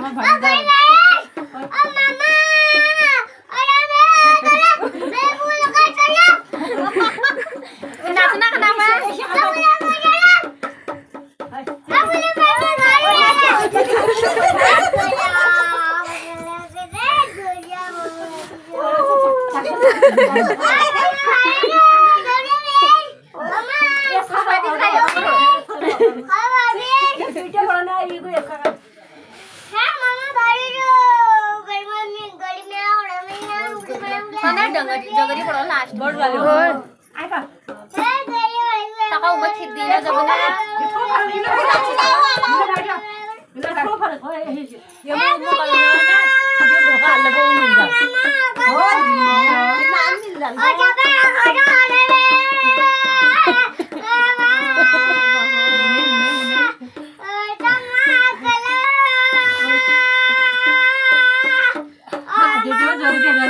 mama bangun. Oh mama. Kenapa? ना last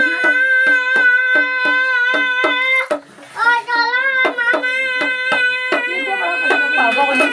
Thank you. 안 먹으니까.